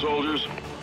soldiers.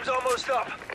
Time's almost up.